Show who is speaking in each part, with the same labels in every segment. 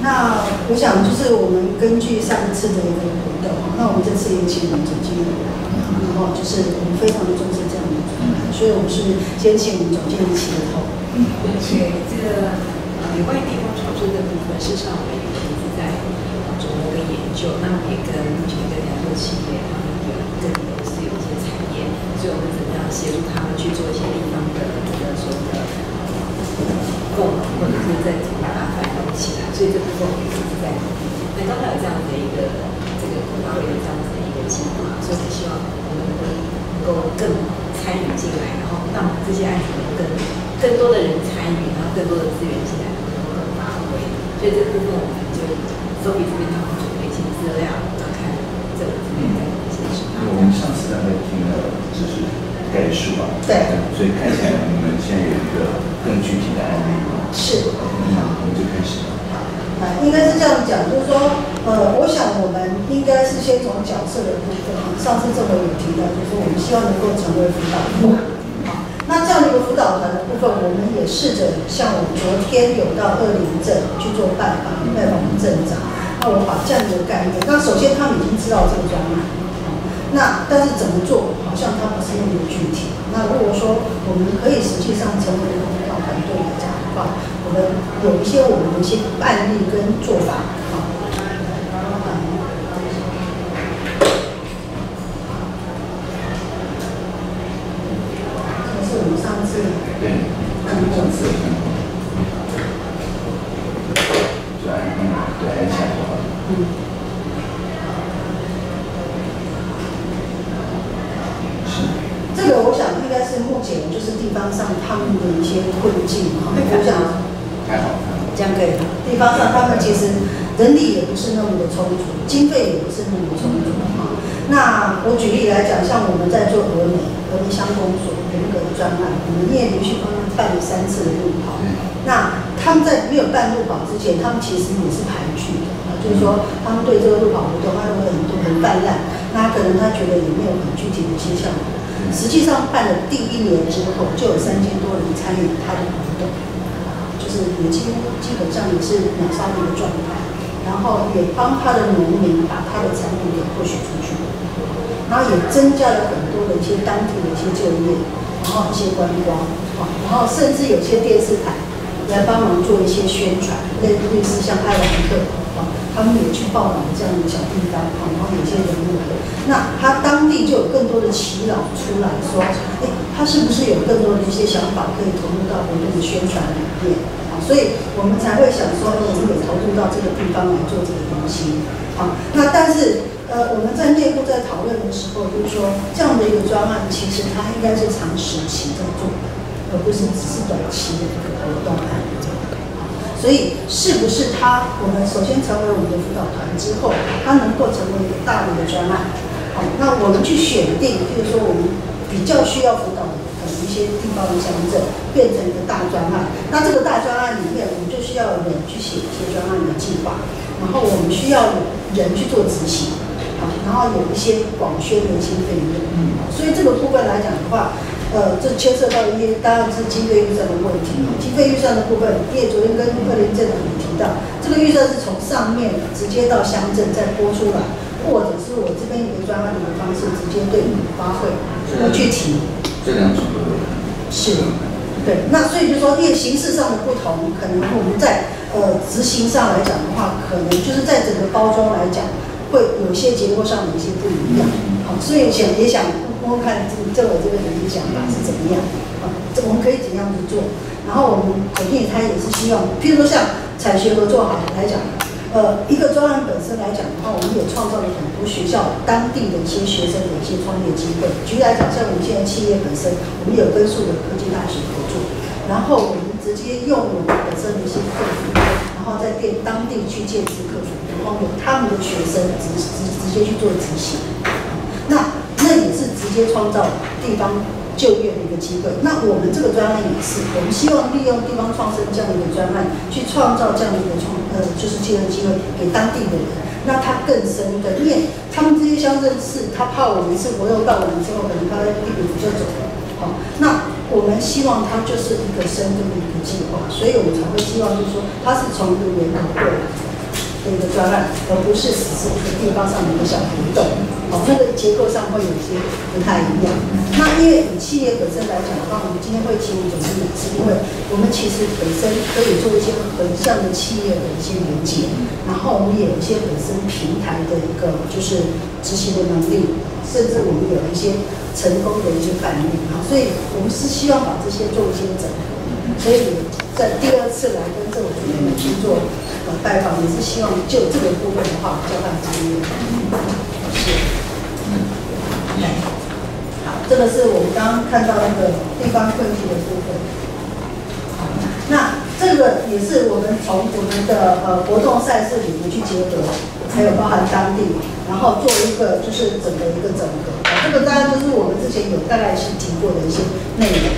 Speaker 1: 那我想就是我们根据上次的一个活动，那我们这次也请我们总经理来，然后就是我们非常的重视这样的专案，所以我们是先请我们总经理起个头。
Speaker 2: 嗯对，这个呃有关于地方创生的部分，事实上我们也一直在琢磨跟研究，那我们也跟目前跟两个企业他们有跟公司有一些产业，所以我们怎么样协助他们去做一些地方的这个所谓的，或者是在把它发动起来，所以这部分我们一直在努力。那刚才有这样的一个这个会有这样子的一个计划，所以我希望我们能够更参与进来，然后让这些案子能更更多的人参与，然后更多的资源进来，能够更发挥。所以这部分我们就周比这边他们准备一些资料，然后看这个资源在哪些地方。
Speaker 3: 我们上次大概听了就是概述吧，
Speaker 1: 对，
Speaker 3: 所以看起来你们现在有一个更具体的案例吗？
Speaker 1: 是。
Speaker 3: 那我们就开始了。
Speaker 1: 啊，应该是这样讲，就是说，呃，我想我们应该是先从角色的部分啊。上次这回有提到，就是我们希望能够成为辅导团。好，那这样的一个辅导团的部分，我们也试着像我们昨天有到二林镇去做拜访，拜访我们镇长。那我把这样的一个概念，那首先他们已经知道这个专案，那但是怎么做，好像他不是那么具体。那如果说我们可以实际上成为对来讲的话，我们有一些我们的一些案例跟做法，好。这是我们上次
Speaker 3: 对，看上次有看过。就按嗯，对，按下就好了。
Speaker 1: 嗯。
Speaker 3: 是。
Speaker 1: 这个我想应该是目前就是地方上他们的一些困境哈，我想
Speaker 3: 还好，还好。
Speaker 1: 这样可以。地方上他们其实人力也不是那么的充足，经费也不是那么的充足哈。那我举例来讲，像我们在做峨眉峨眉乡公所的那个专案，我们也连续帮他们办了三次的路跑。那他们在没有办路跑之前，他们其实也是排拒的啊，就是说他们对这个路跑活动，他认为很多很泛滥，那可能他觉得也没有很具体的一些项目。实际上办了第一年之后，就有三千多人参与他的活动，就是也几乎基本上也是秒杀的一个状态，然后也帮他的农民把他的产品给获取出去，然后也增加了很多的一些当地的一些就业，然后一些观光，啊，然后甚至有些电视台来帮忙做一些宣传，类类似像艾兰特。他们也去报道这样的小地方，啊，然后有些人物，那他当地就有更多的耆老出来说，哎，他是不是有更多的一些想法可以投入到活动的宣传里面？所以我们才会想说，我们也投入到这个地方来做这个东西，啊，那但是，呃，我们在内部在讨论的时候，就是说这样的一个专案，其实它应该是长时期在做的，而不是只是短期的一个活动案。所以，是不是他？我们首先成为我们的辅导团之后，他能够成为一个大的一个专案。好，那我们去选定，比如说我们比较需要辅导一些地方的乡镇，变成一个大专案。那这个大专案里面，我们就需要有人去写一些专案的计划，然后我们需要人去做执行，好，然后有一些广宣的一些费用。嗯，所以这个部分来讲的话。呃，这牵涉到一些当然是经费预算的问题。经费预算的部分，因为昨天跟二林镇长也提到，这个预算是从上面直接到乡镇再拨出来，或者是我这边一个专案的方式直接对你发会我去提。
Speaker 3: 这两种都有。
Speaker 1: 是。对，那所以就说，因为形式上的不同，可能我们在呃执行上来讲的话，可能就是在整个包装来讲，会有一些结构上的一些不一样。好，所以想也想。摸看这这我这个人的想法是怎么样啊？这我们可以怎样去做？然后我们肯定他也是希望，譬如说像产学合作好来讲，呃，一个专案本身来讲的话，我们也创造了很多学校当地的一些学生的一些创业机会。举例来讲，像我们现在企业本身，我们有跟数的科技大学合作，然后我们直接用我们本身的一些客服，然后在店当地去建设客服，然后有他们的学生直直直接去做执行，那。那也是直接创造地方就业的一个机会。那我们这个专案也是，我们希望利用地方创生这样的一个专案，去创造这样的一个创呃，就是就业机会给当地的人，那他更深的，因为他们这些乡镇市，他怕我们是活动办完之后，可能他地里就走了，好，那我们希望他就是一个深度的一个计划，所以我们才会希望就是说，他是从一个源头过来。的一个专案，而不是只是一个地方上的一个小活动。哦，那个结构上会有一些不太一样。那因为以企业本身来讲的话，我们今天会请总经理，是因为我们其实本身可以做一些横向的企业的一些连接，然后我们也有一些本身平台的一个就是执行的能力，甚至我们有一些成功的一些范例啊，所以我们是希望把这些做一些整合。所以在第二次来跟政府部门去做呃拜访，也是希望就这个部分的话交换经验。是，嗯，好，这个是我们刚刚看到那个地方困境的部分。好，那这个也是我们从我们的呃活动赛事里面去结合，还有包含当地，然后做一个就是整个一个整合。这个当然就是我们之前有大概去提过的一些内容。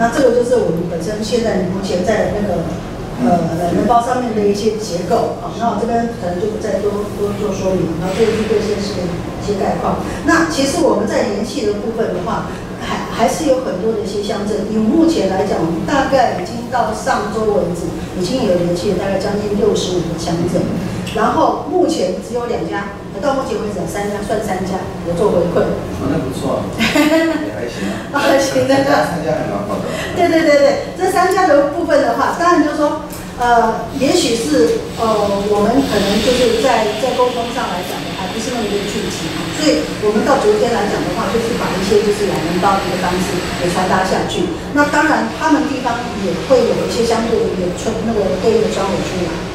Speaker 1: 那这个就是我们本身现在目前在那个呃冷人包上面的一些结构啊，那我这边可能就不再多多做说明，然后这是这些是一些概况。那其实我们在联系的部分的话，还还是有很多的一些乡镇，以目前来讲，我们大概已经到上周为止，已经有联系了大概将近六十五个乡镇。然后目前只有两家，到目前为止三家算三家有做回馈。
Speaker 3: 哦，那不错，也还行啊。
Speaker 1: 还行的，
Speaker 3: 三家还蛮好的。
Speaker 1: 对对对对，这三家的部分的话，当然就是说，呃，也许是呃，我们可能就是在在沟通上来讲的还不是那么的具体啊，所以我们到昨天来讲的话，就是把一些就是两人包的一个方式给传达下去。那当然，他们地方也会有一些相对的一个春那个对应的交流出来。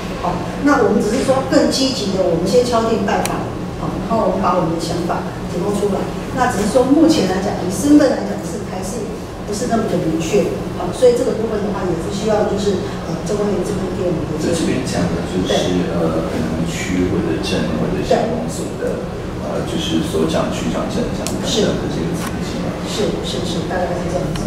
Speaker 1: 那我们只是说更积极的，我们先敲定拜访，好，然后我们把我们的想法提供出来。那只是说目前来讲，以身份来讲是还是不是那么的明确，好，所以这个部分的话也是需要就是呃这方面这边给我们的。
Speaker 3: 这边讲的就是呃可能区或者镇或者乡公所的呃就是所长、区长、镇长等等的这个层级
Speaker 1: 是是是，大概是这样子。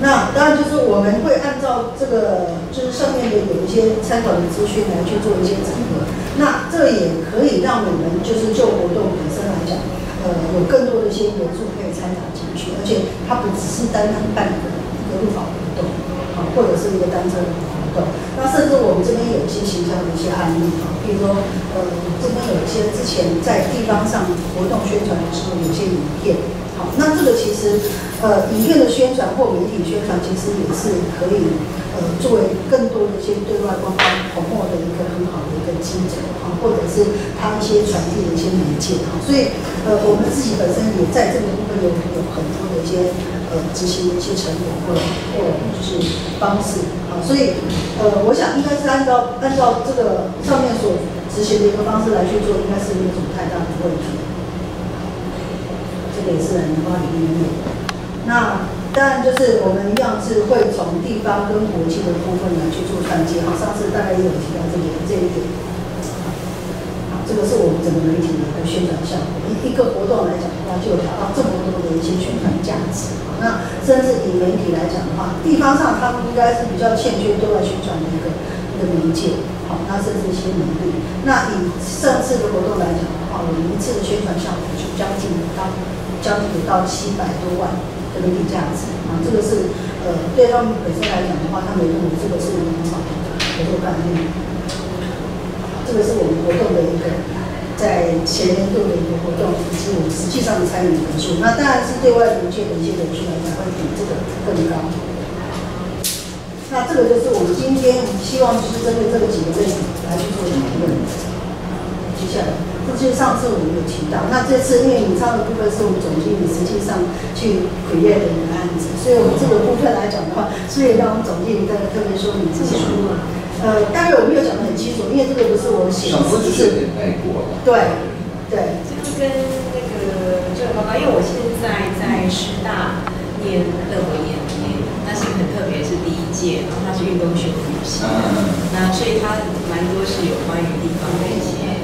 Speaker 1: 那当然就是我们会按照这个，就是上面的有一些参考的资讯来去做一些整合。那这也可以让我们就是就活动本身来讲，呃，有更多的一些元素可以参考进去，而且它不只是单单办一个一个路跑活动，啊，或者是一个单车的活动。那甚至我们这边有一些形象的一些案例啊，比如说，呃，这边有一些之前在地方上活动宣传的时候，有些影片。好，那这个其实，呃，影院的宣传或媒体宣传，其实也是可以，呃，作为更多的一些对外官方传播的一个很好的一个基础啊，或者是它一些传递的一些媒介啊。所以，呃，我们自己本身也在这个部分有有很多的一些呃执行的一些成果或或就是方式啊。所以，呃，我想应该是按照按照这个上面所执行的一个方式来去做，应该是没有什么太大的问题。这个也是很花里面的。那当然就是我们一样是会从地方跟国际的部分来去做串接。好，上次大概也有提到这个这一点。这个是我们整个媒体的一个宣传效果。一一个活动来讲的话，就有达到这么多的一些宣传价值。那甚至以媒体来讲的话，地方上他们应该是比较欠缺对外宣传的一个一个媒介。好，那甚至一些能力。那以上次的活动来讲的话，我们一次的宣传效果就将近到。将近有到七百多万的媒体价值啊，这个是呃对他们本身来讲的话，他们认为这个是很好的合作概念。这个是我们活动的一个在前年度的一个活动，以及我们实际上的参与人数。那当然是对外媒介的一些人数来讲，会比这个更高。那这个就是我们今天希望就是针对这个几个问题来去做讨论。接下来。这就是上次我们有提到，那这次因为演唱的部分是我们总经理实际上去回业的一个案子，所以我们这个部分来讲的话，所以让我们总经理再特别说明这些。呃，大概我没有讲的很清楚，因为这个不是我写的，
Speaker 3: 只是有点带过
Speaker 1: 对，对。
Speaker 2: 这个跟那个这个报告，因为我现在在师大念乐维研毕业，那是很特别，是第一届，然后它是运动学的语系，那所以它蛮多是有关于地方的一些。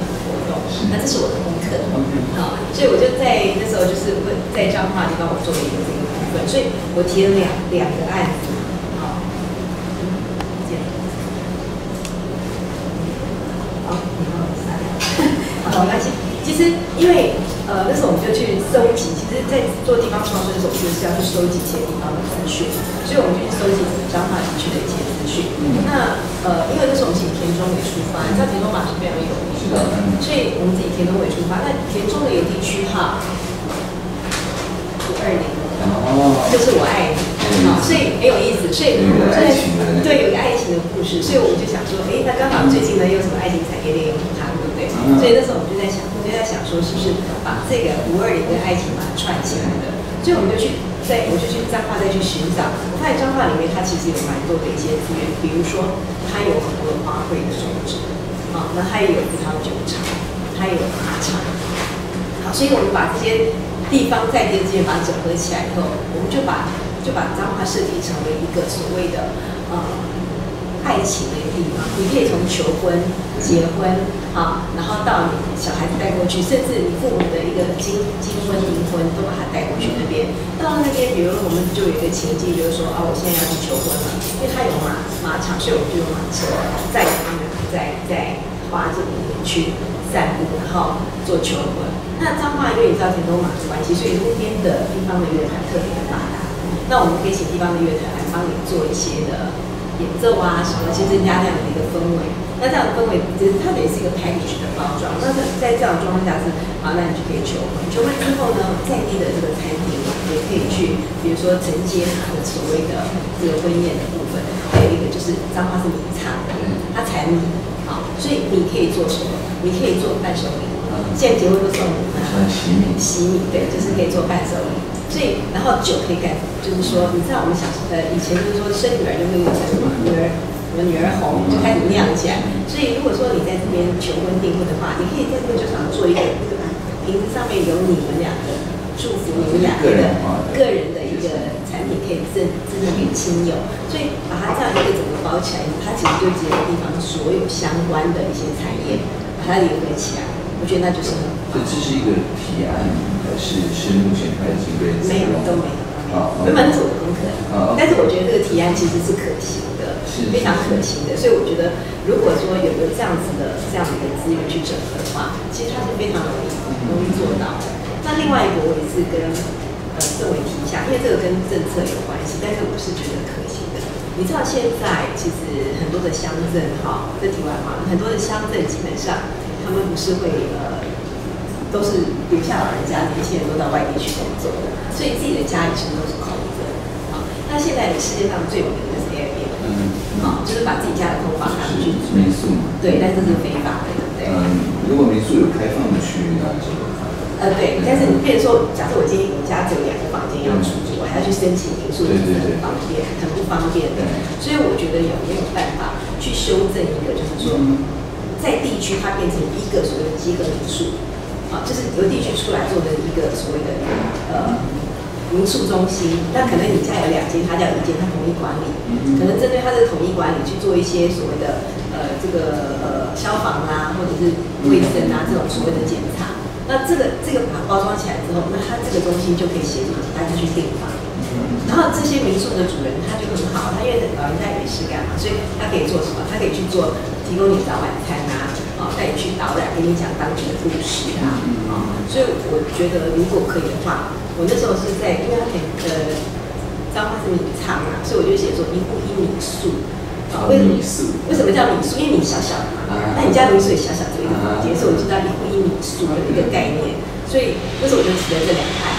Speaker 2: 那这是我的功课，好，所以我就在那时候就是问在彰化地帮我做了一个这个部分，所以我提了两两个案子，好，好，你 好，没关系。其实因为呃那时候我们就去收集，其实，在做地方创生的时候，就是要去收集一些地方的资讯，所以我们就去收集彰化地区的一些资讯。那呃，因为那时候我们是以田中为出发，你知道田中马是非常有名的，所以我们是以田中为出发。那田中的邮地区哈五二零，就是我爱你。好，所以很有意思，所以对有个爱情的故事，所以我们就想说，哎，那刚好最近呢有什么爱情产业链有它，对？所以那时候我们就在想，我就在想说，是不是把这个五二零跟爱情把它串起来的？所以我们就去在，我就去彰化再去寻找，我发现彰化里面它其实有蛮多的一些资源，比如说它有很多花卉的种植，啊，那它也有葡萄酒厂，它也有马场，好，所以我们把这些地方在地的资源把它整合起来以后，我们就把。就把彰化设计成为一个所谓的呃爱情的一个地方，你可以从求婚、结婚啊，然后到你小孩子带过去，甚至你父母的一个金金婚、银婚都把他带过去那边。到那边，比如我们就有一个情境，就是说啊，我现在要去求婚了，因为他有马马场，所以我们就用马车载他们在在花这里面去散步，然后做求婚。那彰化因为你知道很多马的关系，所以那边的地方的乐团特别的发达。那我们可以请地方的乐团来帮你做一些的演奏啊什么，去增加这样的一个氛围。那这样的氛围，其实它也是一个 package 的包装。那在这样的状况下是，啊，那你就可以求婚。求婚之后呢，在地的这个餐厅也可以去，比如说承接他的所谓的这个婚宴的部分。还有一个就是彰化是米仓，它产米，好，所以你可以做什么？你可以做伴手礼。现在结婚都送米嘛？
Speaker 3: 洗米。
Speaker 2: 洗米，对，就是可以做伴手礼。所以，然后酒可以干，就是说，你知道我们小呃以前就是说生女儿就会用什么女儿，什么女儿红就开始酿起来。所以如果说你在这边求婚订婚的话，你可以在这个酒厂做一个那个瓶子上面有你们两个祝福你们两个个人的一个产品，可以赠赠给亲友。所以把它这样一个整个包起来，它其实就结合地方所有相关的一些产业，把它联合起来。我觉得那就是很。
Speaker 3: 这这是一个提案。还是是，目前它已经被
Speaker 2: 没有都没有，啊，原本那是我的功课，啊，但是我觉得这个提案其实是可行的，是非常可行的，所以我觉得如果说有有这样子的这样的一个资源去整合的话，其实它是非常容易容易做到的。那另外一个我也是跟呃政委提一下，因为这个跟政策有关系，但是我是觉得可行的。你知道现在其实很多的乡镇哈，这题外话，很多的乡镇基本上他们不是会呃。都是留下老人家，年轻人都到外地去工作的，所以自己的家里其实都是空着。啊，那现在世界上最有名的是 Airbnb，啊，就是把自己家的空房拿出去
Speaker 3: 住。民宿嘛。
Speaker 2: 对，但是这是非法的，对不对？
Speaker 3: 嗯，如果民宿有开放的区域，那就
Speaker 2: 呃，对，但是你变说，假设我今天我家只有两个房间要出租，我还要去申请民宿，就是很方便，很不方便的。所以我觉得有没有办法去修正一个，就是说，在地区它变成一个所谓的集合民宿。啊，就是由地区出来做的一个所谓的呃民宿中心，那可能你家有两间，他家有一间，他统一管理，可能针对他的统一管理去做一些所谓的呃这个呃消防啊，或者是卫生啊这种所谓的检查。那这个这个把它包装起来之后，那它这个中心就可以协助大家去订房。然后这些民宿的主人他就很好，他因为老人家也没事干嘛，所以他可以做什么？他可以去做提供你早晚餐啊。带你去导览，给你讲当地的故事啊，啊，所以我觉得如果可以的话，我那时候是在，因为他很呃，彰化是米仓啊，所以我就写说一户一米宿，
Speaker 3: 啊，为什么米宿？
Speaker 2: 为什么叫米宿？因为米小小的嘛，那你家米宿也小小这一个房间，所以我就叫一户一米宿的一个概念，所以那时候我就提了这两派，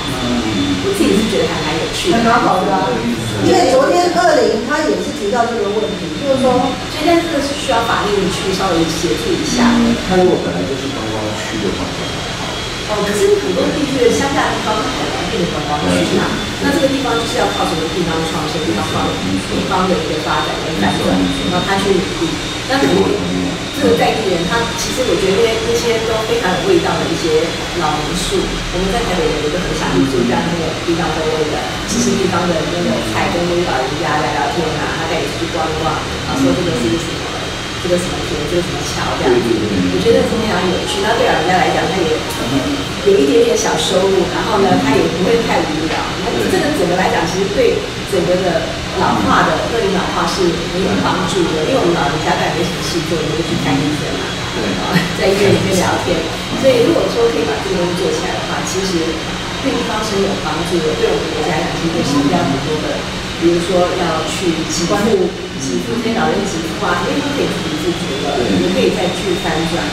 Speaker 2: 我自己是觉得还蛮有趣的，
Speaker 1: 蛮好的啊。因为昨天二零他也是提到这个问题，就是说，
Speaker 2: 所以但这个是需要法律去稍微协助一下。
Speaker 3: 它如果本来就是观光区的话，
Speaker 2: 哦，可是很多地区的乡下地方它很难变成观光区嘛。那这个地方就是要靠什么地方创新、地方发地方的一个发展跟反转，然后他去努力。那肯定。这个在地人，他其实我觉得那些都非常有味道的一些老民宿，我们在台北人都很想去住在那个地方风味的，其实地方的那个菜跟那老人家聊聊天啊，他带你去逛一逛，然后说这个是什么，这个什么河，这个什么桥这样子，我觉得是非常有趣。那对老人家来讲，他也有一点点小收入，然后呢，他也不会太无聊。那这个整个来讲，其实对整个的。老化的，对于老化是很有帮助的，因为我们老人家在没什么事做，就会去看医生嘛。啊，在医院里面聊天。所以如果说可以把这个东西做起来的话，其实对地方是有帮助的，对我们国家来讲，其实省掉很多的，比如说要去给付、给付这些老人给付啊，因为他可以自己自足的，也可以再去翻转。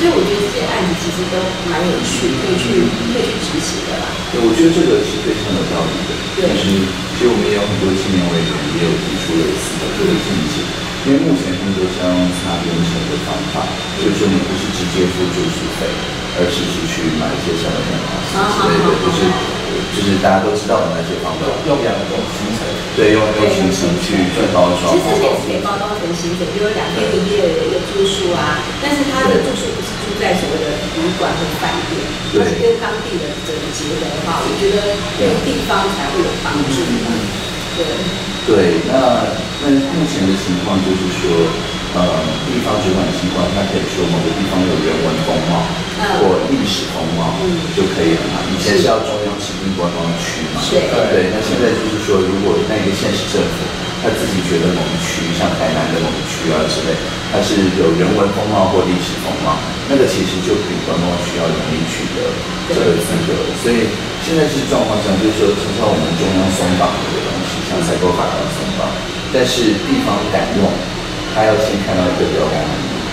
Speaker 2: 所以我觉得这些案子其实都蛮有趣，可以去可以去执行的啦。
Speaker 3: 对，我觉得这个是非常有道理的。
Speaker 2: 对
Speaker 3: 就是其实我们也有很多青年委员也有提出类似的这个见解，因为目前他们都是要用擦边球的方法，就是说你不是直接付住宿费，而是是去买一些小的电话之类的，就是就是大家都知道的那些方法，
Speaker 4: 用两种行程，
Speaker 3: 对，用用形式去去包装。
Speaker 2: 其实也是可以包装成行程，比如两天一夜的一个住宿啊，但是他的住宿不是住在所谓的旅馆或饭店，而是跟当地的整个结合的话，我觉得对地方才会有帮助。的。对，
Speaker 3: 对，那那目前的情况就是说，呃，地方主管机关它可以说某个地方有人文风貌
Speaker 2: 嗯
Speaker 3: 或历史风貌
Speaker 2: 嗯
Speaker 3: 就可以了嘛。以前是要中央指定观光区嘛，
Speaker 2: 是
Speaker 3: 对。那现在就是说，如果那个县市政府他自己觉得某个区，像台南的某个区啊之类，它是有人文风貌或历史风貌，那个其实就比观光区要容易取得这个资格。所以现在是状况上，就是说，至少我们中央松绑这个东西，像采购法要松绑，但是地方敢用，他要先看到一个标杆。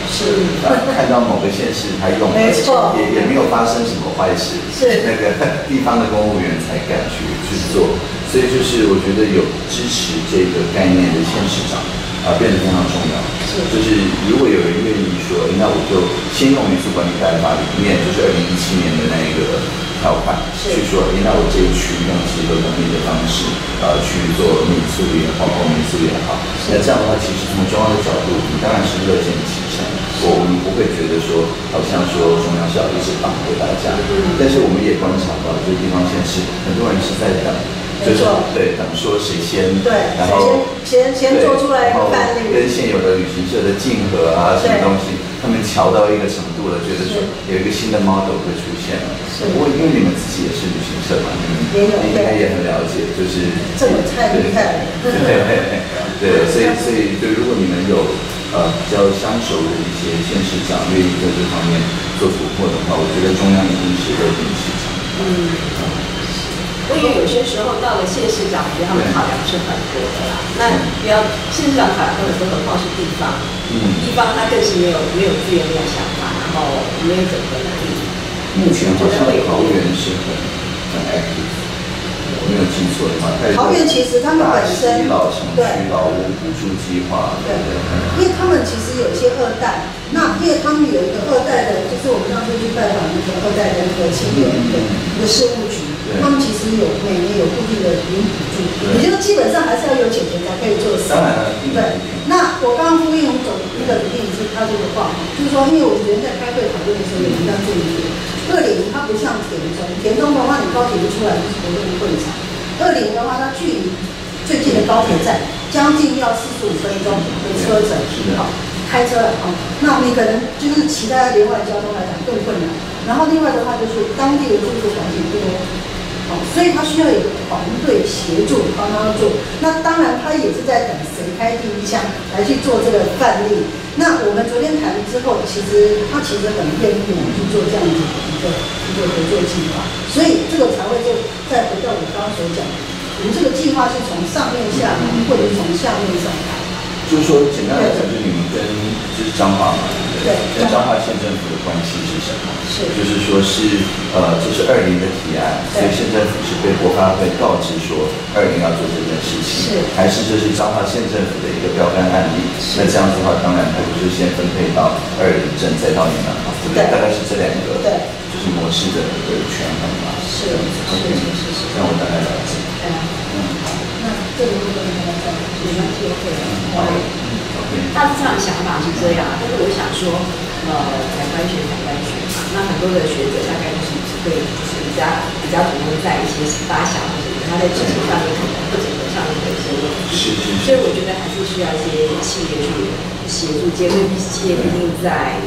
Speaker 1: 是。
Speaker 3: 那看到某个县市他用了，
Speaker 1: 没错。
Speaker 3: 也也没有发生什么坏事，
Speaker 1: 是。
Speaker 3: 那个地方的公务员才敢去去做，所以就是我觉得有支持这个概念的县市长啊、变得非常重要。
Speaker 1: 是。
Speaker 3: 就是如果有人愿意说，那我就先用民宿管理办法里面，就是二零一七年的那一个条款，去说，诶那我这一区用集合能力的方式，呃，去做民宿也好，或民宿也好，那这样的话，其实从中央的角度，你当然是乐见其成。我我们不会觉得说，好像说中央是要一直绑着大家，但是我们也观察到，就是地方现在是很多人是在等，就是对等说谁先，
Speaker 1: 对，
Speaker 3: 然后
Speaker 1: 先先先做出来一个
Speaker 3: 跟，现有的旅行社的竞合啊，什么东西，他们瞧到一个程度了，觉得说有一个新的 model 会出现了。
Speaker 1: 是
Speaker 3: 不过因为你们自己也是旅行社嘛，你们应该也很了解，就是
Speaker 1: 这么太厉害了。
Speaker 3: 对对，所以 所以就如果你们有呃比较相熟的一些县市长愿意在这方面做突破的话，我觉得中央一定是乐见其成。
Speaker 2: 嗯。我以为有些时候到了县市长，我觉得他们考量是很多的啦。那不要县市长考量很多，何况是地方，
Speaker 3: 嗯，
Speaker 2: 地方他更是没有没有资源、没有想法，然后没有整个能力。
Speaker 3: 目前好像桃园是很很 active，我没有记错的话，
Speaker 1: 桃园其实他们本身
Speaker 3: 老城
Speaker 1: 对
Speaker 3: 区老屋补助计划，对不对？
Speaker 1: 因为他们其实有一些二代，那因为他们有一个二代的，就是我们上次去拜访那个二代的那个青年的一个事务他们其实有每年有固定的零补助，
Speaker 3: 对。
Speaker 1: 也就是基本上还是要有钱钱才可以做事。
Speaker 3: 当然了，
Speaker 1: 对，那我刚刚呼应我们总那个李律师他这个话，就是说，因为我们昨天在开会讨论的时候，也提到这一点，二零它不像田中，田中的话你高铁一出来就是活动会场，二零的话它距离最近的高铁站将近要四十五分钟的车程，
Speaker 3: 是的。
Speaker 1: 好，开车了哈，那你可能就是其他连外交通来讲更困难，然后另外的话就是当地的住宿环境多。哦，所以他需要有一个团队协助帮他做。那当然，他也是在等谁开第一枪来去做这个范例。那我们昨天谈了之后，其实他其实很愿意我们去做这样子的一个一个合作计划，所以这个才会就再回到我刚刚所讲，我们这个计划是从上面下，或者是从下面上。
Speaker 3: 就是说，简单来讲，就是你们跟就是彰化嘛，
Speaker 1: 对
Speaker 3: 跟彰化县政府的关系是什么？
Speaker 1: 是
Speaker 3: 就是说是呃，这是二零的提案，所以县政府是被国发会告知说二零要做这件事情，
Speaker 1: 是
Speaker 3: 还是这是彰化县政府的一个标杆案例？那这样子的话，当然它就是先分配到二零镇，再到你们嘛，对不对？大概是这两个，
Speaker 1: 对，
Speaker 3: 就是模式的一个权衡嘛。
Speaker 1: 是是是是是
Speaker 3: 让我大概了解。嗯，
Speaker 1: 那这个部分大家在
Speaker 2: 没关系，OK 的。
Speaker 3: 好
Speaker 2: 我
Speaker 3: ，OK。
Speaker 2: 大致上的想法是这样，但是我想说，呃，采官学采官学嘛，那很多的学者大概就是只会就是比较比较着重在一些发想或者他在执行上面可能不整合上面的一些问题。所以我觉得还是需要一些企业去协助，因为企业毕竟在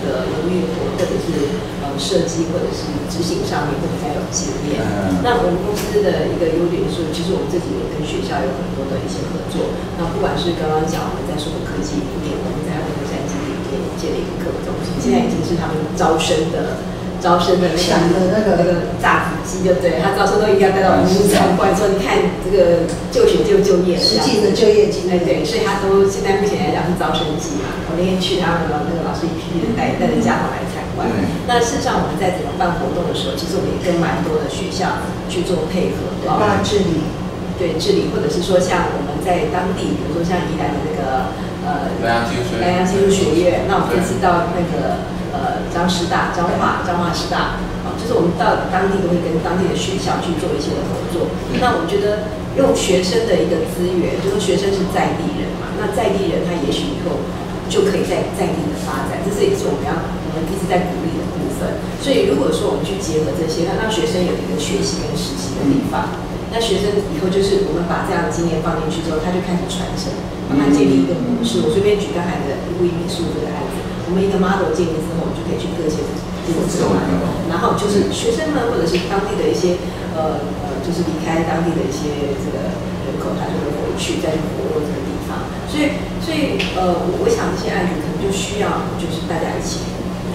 Speaker 2: 的营运或或者是呃设计或者是执行上面会比较有经验。
Speaker 3: 嗯
Speaker 2: 那我们公司的一个优点是，其实我们这几年跟学校有很多的一些合作。那不管是刚刚讲我们在数科技里面，我们在火车站基地里面，点眼界的一个客户中心，现在已经是他们招生的。招生的那个那个那个榨汁机，对不对他招生都一定要带到我们参观，说你看这个就学就就业，
Speaker 1: 实际的就业经
Speaker 2: 验，对，所以他都现在目前来讲是招生季嘛。我那天去他们的那个老师一批批的带带着家长来参观。那事实上我们在怎么办活动的时候，其实我们也跟蛮多的学校去做配合，
Speaker 1: 包括治理，
Speaker 2: 对治理，或者是说像我们在当地，比如说像宜兰的那个呃
Speaker 3: 南洋技术学
Speaker 2: 南洋技术学院，那我们这次到那个。呃，彰师大、彰化、彰化师大，啊，就是我们到当地都会跟当地的学校去做一些的合作。那我们觉得用学生的一个资源，就是学生是在地人嘛，那在地人他也许以后就可以在在地的发展，这是也是我们要我们一直在鼓励的部分。所以如果说我们去结合这些，那让学生有一个学习跟实习的地方，那学生以后就是我们把这样的经验放进去之后，他就开始传承，慢慢建立一个模式。我随便举刚才的录音民宿这个案子。我们一个 model 建立之后，我们就可以去各县做这个 model，然后就是学生们或者是当地的一些呃呃，就是离开当地的一些这个人口，他就会回去再去活络这个地方。所以所以呃，我我想这些案子可能就需要就是大家一起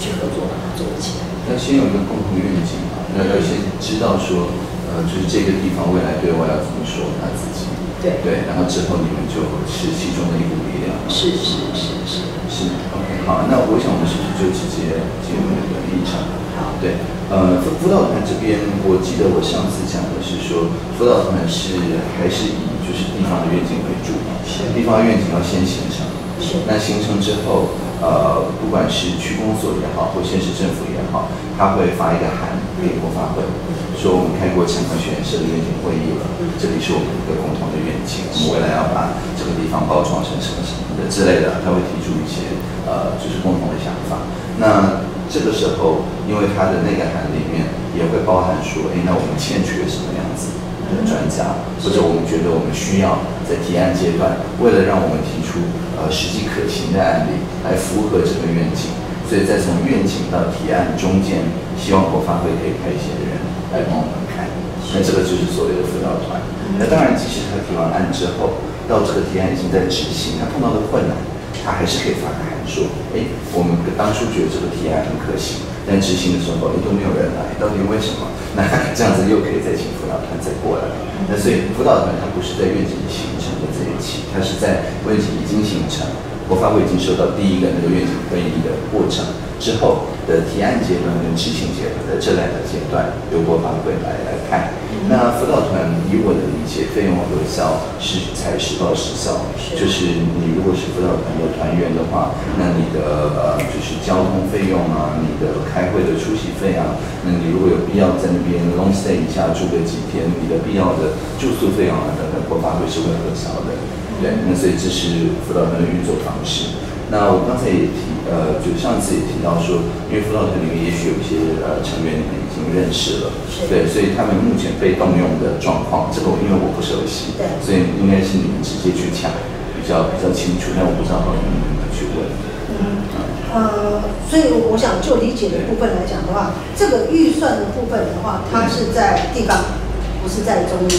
Speaker 2: 去合作把它做起来。
Speaker 3: 那先有一个共同愿景嘛，要要先知道说呃，就是这个地方未来对外要怎么说他自己。
Speaker 2: 对
Speaker 3: 对，然后之后你们就是其中的一股力量。
Speaker 2: 是是是是
Speaker 3: 是。OK，好，那我想我们是不是就直接进入那个立场？
Speaker 2: 好，
Speaker 3: 对，呃，辅辅导团这边，我记得我上次讲的是说，辅导团是还是以就是地方的愿景为主，
Speaker 2: 是
Speaker 3: 地方愿景要先形成，
Speaker 2: 是
Speaker 3: 那形成之后，呃，不管是区公所也好，或县市政府也好，他会发一个函给国发会，说我们开过强化学院设的愿景会议了，这里是我们一个共同的愿景，我们未来要把这个地方包装成什么什么的之类的，他会提出一些。呃，就是共同的想法。那这个时候，因为他的那个函里面也会包含说，哎，那我们欠缺什么样子的专家，或者我们觉得我们需要在提案阶段，为了让我们提出呃实际可行的案例来符合这个愿景，所以在从愿景到提案中间，希望国发会可以派一些人来帮我们看。那这个就是所谓的辅导团。那当然，即使他提完案之后，到这个提案已经在执行，他碰到的困难。他还是可以发个函说，哎，我们当初觉得这个提案很可行，但执行的时候，哎都没有人来，到底为什么？那这样子又可以再请辅导团再过来。那所以辅导团它不是在愿景形成的这一期，它是在愿景已经形成，国发会已经收到第一个那个愿景会议的过程之后的提案阶段跟执行阶段的这两个阶段，由国发会来来看。那辅导团以我的理解，费用核销是才实报实销，就是你如果是辅导团的团员的话，那你的呃就是交通费用啊，你的开会的出席费啊，那你如果有必要在那边 long stay 一下住个几天，你的必要的住宿费用啊等等，国发会是会核销的。对，那所以这是辅导团的运作方式。那我刚才也提，呃，就上次也提到说，因为辅导团里面也许有一些呃成员你们已经认识了，对，所以他们目前被动用的状况，这个因为我不熟悉，
Speaker 1: 对，
Speaker 3: 所以应该是你们直接去抢，比较比较清楚。但我不知道你们怎么去问。
Speaker 1: 嗯，呃，所以我想就理解的部分来讲的话，这个预算的部分的话，它是在地方，不是在中央。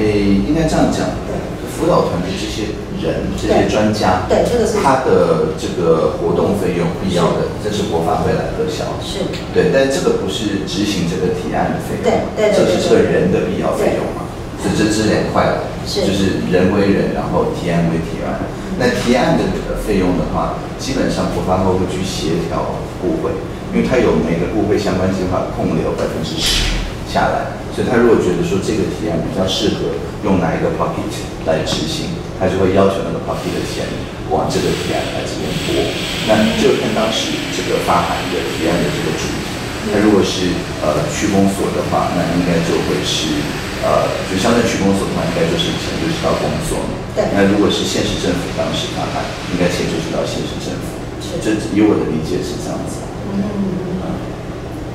Speaker 3: 诶，应该这样讲。
Speaker 1: 对。
Speaker 3: 辅导团的这些人、这些专家，
Speaker 1: 对这个是
Speaker 3: 他的这个活动费用必要的，这是国发会来核销。
Speaker 1: 是，
Speaker 3: 对，但这个不是执行这个提案的费用，
Speaker 1: 对对
Speaker 3: 这是这个人的必要费用嘛？所以这这两块了，就是人为人，然后提案为提案。那提案的费用的话，基本上国发会会去协调部会，因为他有每个部会相关计划控留百分之十下来。所以他如果觉得说这个提案比较适合用哪一个 pocket 来执行，他就会要求那个 pocket 的钱往这个提案来这边拨。那就看当时这个发函的提案的这个主题。那如果是呃区公所的话，那应该就会是呃就乡镇区公所的话，应该就是钱就是到公所。
Speaker 1: 对。
Speaker 3: 那如果是县市政府当时发函，应该钱就是到县市政府。这以我的理解是这样子。
Speaker 2: 嗯。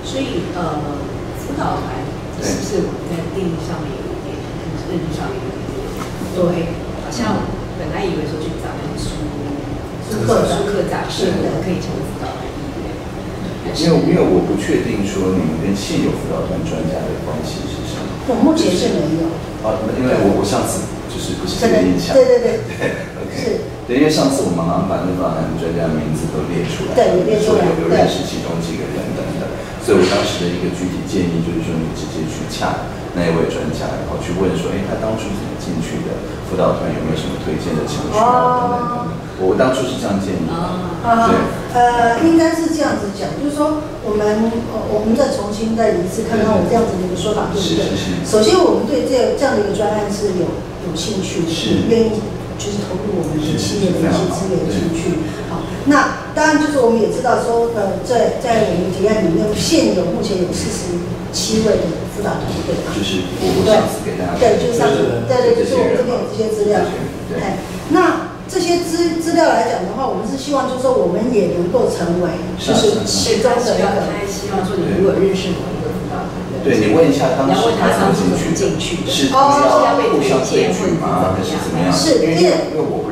Speaker 2: 所以呃辅导团。是不是我们在定义上面有一点，认知上面有一点对，好像本来以为说去找那个书
Speaker 1: 书课
Speaker 2: 书课长是可以成为辅导
Speaker 3: 因为因为我不确定说你们跟现有辅导团专家的关系是什么。
Speaker 1: 我目前是没有。
Speaker 3: 啊，因为我我上次就是不是这个印象。
Speaker 1: 对对对。
Speaker 3: 对，OK。
Speaker 1: 是。
Speaker 3: 对，因为上次我们好像把那个韩专家名字都列出来，
Speaker 1: 对列出来
Speaker 3: 说有有
Speaker 1: 对
Speaker 3: 认识其中几个人。所以我当时的一个具体建议就是说，你直接去洽那一位专家，然后去问说，哎，他当初怎么进去的？辅导团有没有什么推荐的程序啊？等等等等。我当初是这样建议的。
Speaker 2: 啊，
Speaker 1: 呃，应该是这样子讲，就是说我们呃我们再重新再一次看看我这样子的一个说法对不对？
Speaker 3: 是是是
Speaker 1: 首先，我们对这这样的一个专案是有有兴趣的，
Speaker 3: 是
Speaker 1: 愿意就是投入我们的
Speaker 3: 是
Speaker 1: 企业的一些资源进去。好，那当然就是我们也知道说，呃，在在我们提案里面，现有目前有四十七位的辅导团队嘛。
Speaker 3: 就是我我
Speaker 1: 对
Speaker 3: 上次给大家
Speaker 1: 对，就是上次，对对，就是我们这边有这些资料。
Speaker 3: 对
Speaker 1: 哎，那这些资资料来讲的话，我们是希望就是说，我们也能够成为就是其中的一
Speaker 2: 他
Speaker 1: 个。
Speaker 2: 还希望说你如果认识某一个辅导团队，
Speaker 3: 对你问一下当时他怎么
Speaker 2: 他当初怎么
Speaker 3: 进
Speaker 2: 进去的，
Speaker 3: 是
Speaker 1: 哦
Speaker 2: 是要被
Speaker 3: 互相
Speaker 2: 推荐
Speaker 3: 吗？还是怎么样？
Speaker 1: 是
Speaker 3: 因为
Speaker 1: 因为
Speaker 3: 因为我不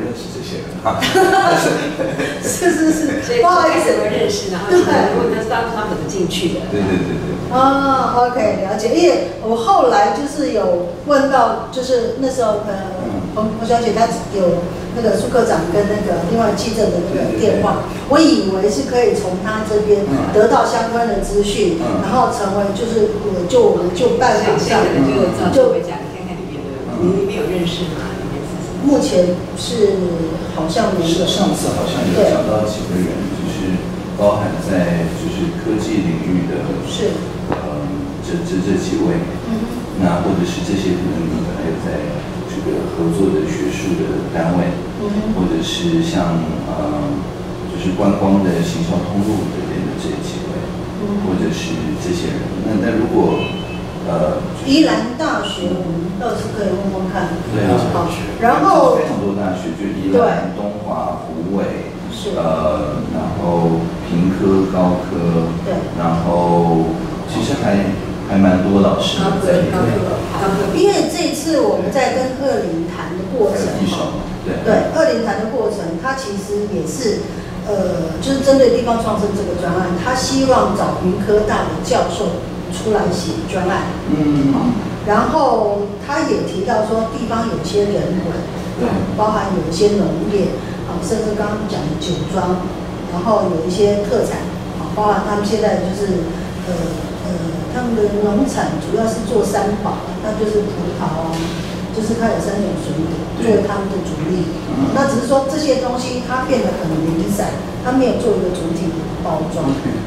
Speaker 1: 是是 是，
Speaker 2: 所以
Speaker 1: 不好意思
Speaker 2: 该怎。么认识，然后去问他当初他怎么进去的。
Speaker 3: 对对对对。
Speaker 1: 哦，OK，了解。因为我后来就是有问到，就是那时候呃，洪洪小姐她有那个苏科长跟那个另外记者的那个电话，我以为是可以从他这边
Speaker 3: 嗯
Speaker 1: 得到相关的资讯，
Speaker 3: 嗯
Speaker 1: 然后成为就是我就我们就办法上
Speaker 2: 所以可能就就回家，你看看里面的，你里面有认识吗？
Speaker 1: 目前是好像没有。
Speaker 3: 上次好像有讲到几个人，就是包含在就是科技领域的，
Speaker 1: 是，
Speaker 3: 嗯，这这这几位，
Speaker 1: 嗯
Speaker 3: 那或者是这些可能你本来有在这个合作的学术的单位，
Speaker 1: 嗯
Speaker 3: 或者是像呃，就是观光的行销通路这边的这几位，
Speaker 1: 嗯。
Speaker 3: 或者是这些人。那那如果呃，
Speaker 1: 宜兰大学我们倒是可以问问看。
Speaker 3: 对啊
Speaker 1: 好，然后
Speaker 3: 非常多大学，就宜兰、东华、湖尾，
Speaker 1: 是。
Speaker 3: 呃，然后平科、高科，
Speaker 1: 对。
Speaker 3: 然后其实还还蛮多老师在里
Speaker 2: 高科
Speaker 3: 面，
Speaker 2: 高科
Speaker 1: 因为这一次我们在跟二林谈的过程
Speaker 3: 对。
Speaker 1: 对，二林谈的过程，他其实也是，呃，就是针对地方创生这个专案，他希望找云科大的教授出来写专案，
Speaker 3: 嗯，
Speaker 1: 然后他也提到说，地方有些人文，
Speaker 3: 对。
Speaker 1: 包含有一些农业，啊，甚至刚刚讲的酒庄，然后有一些特产，啊，包含他们现在就是，呃呃，他们的农产主要是做三宝，那就是葡萄啊，就是它有三种水果作为他们的主力。
Speaker 3: 嗯。
Speaker 1: 那只是说这些东西它变得很零散，它没有做一个主体的包装。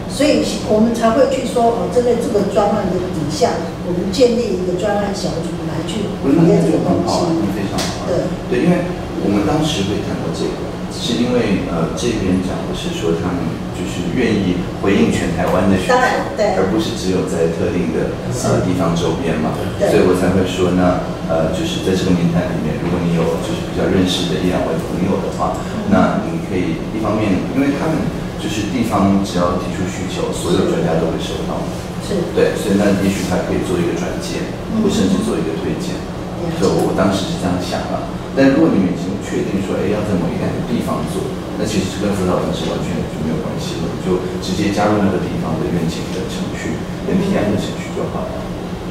Speaker 1: 所以我们才会去说，哦，针对这个专案的底下，我们建立一个专案小组来去
Speaker 3: 我觉得那
Speaker 1: 体验这个东西。
Speaker 3: 非常好。
Speaker 1: 对
Speaker 3: 对，因为我们当时会谈到这个，是因为呃这边讲的是说他们就是愿意回应全台湾的需求
Speaker 1: 当然，对
Speaker 3: 而不是只有在特定的呃地方周边嘛。
Speaker 1: 对
Speaker 3: 所以我才会说那呃就是在这个名单里面，如果你有就是比较认识的一两位朋友的话，那你可以一方面，因为他们就是地方只要提出需求，所有专家都会收到。
Speaker 1: 是，
Speaker 3: 对，所以那也许他可以做一个转介，
Speaker 1: 嗯
Speaker 3: 或甚至做一个推荐。
Speaker 1: 了解
Speaker 3: 所以我当时是这样想的。但如果你们已经确定说，哎，要在某一个地方做，那其实跟辅导团是完全就没有关系了，就直接加入那个地方的愿景的程序，跟提案的程序就好了。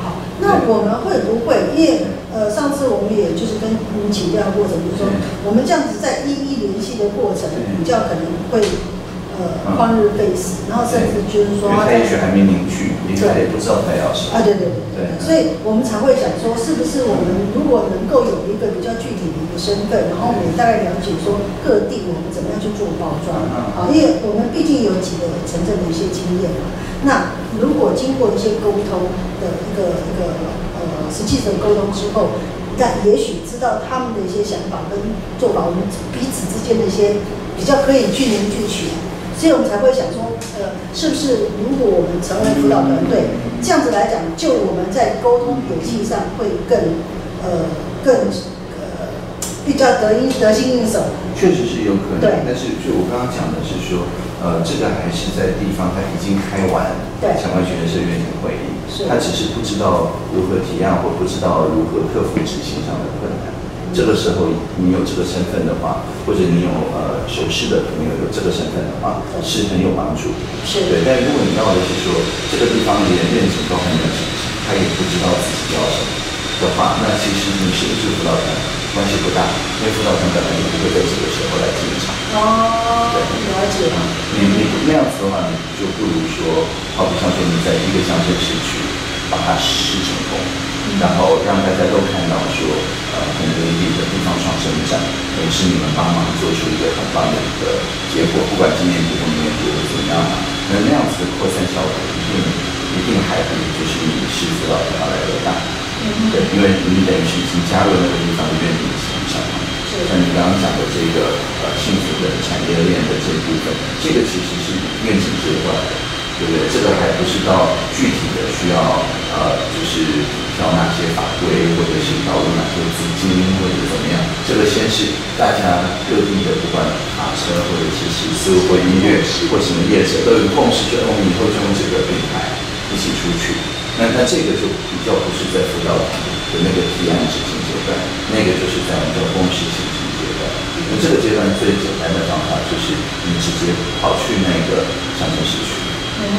Speaker 1: 好，那我们会不会？因为呃，上次我们也就是跟你请教过程，就是说我们这样子在一一联系的过程，比较可能会呃
Speaker 3: 嗯
Speaker 1: 旷日费时，然后甚至就是说
Speaker 3: 也许还没凝聚，因为他也不知道他要什么。
Speaker 1: 啊，对对对
Speaker 3: 对
Speaker 1: 所以我们才会想说，是不是我们如果能够有一个比较具体的一个身份，然后我们也大概了解说各地我们怎么样去做包装
Speaker 3: 嗯
Speaker 1: 啊，因为我们毕竟有几个城镇的一些经验嘛。那如果经过一些沟通的一个一个呃实际的沟通之后，那也许知道他们的一些想法跟做法，我们彼此之间的一些比较可以去凝聚起来。所以我们才会想说，呃，是不是如果我们成为辅导团队，这样子来讲，就我们在沟通语气上会更，呃，更呃比较得应得心应手。
Speaker 3: 确实是有可能，
Speaker 1: 对
Speaker 3: 但是就我刚刚讲的是说，呃，这个还是在地方他已经开完
Speaker 1: 对
Speaker 3: 相关学生社愿景会议，他只是不知道如何提案或不知道如何克服执行上的困难。这个时候你有这个身份的话，或者你有呃熟识的朋友有这个身份的话，是很有帮助。
Speaker 1: 是
Speaker 3: 对，但如果你要的是说这个地方连愿景都还没有形成，他也不知道自己要什么的话，那其实你是不是辅导团，关系不大，因为辅导团本来也不会在这个时候来进场。
Speaker 1: 哦，对了解。
Speaker 3: 你你那样子的话，你就不如说，好比像说你在一个乡镇市区把它试成功，然后让大家都看到说，呃，很努力的地方创生展，也是你们帮忙做出一个很棒的一个结果，不管今年度、明年度怎么样，那那样子的扩散效果一定一定还比就是你是辅导团来的大。对，因为你等于是已经加入那个地方的愿景形象嘛。像你刚刚讲的这个呃幸福的产业链的这部分，这个其实是愿景之外的，对不对？这个还不是到具体的需要呃，就是调哪些法规，或者是导入哪些资金，或者怎么样。这个先是大家各地的不管卡车或者是食宿或音乐或什么业者都有共识，说我们以后就用这个品牌一起出去。那那这个就比较不是在辅导的那个提案执行阶段，那个就是在我们叫共识形成阶段。那这个阶段最简单的方法就是你直接跑去那个上面市区，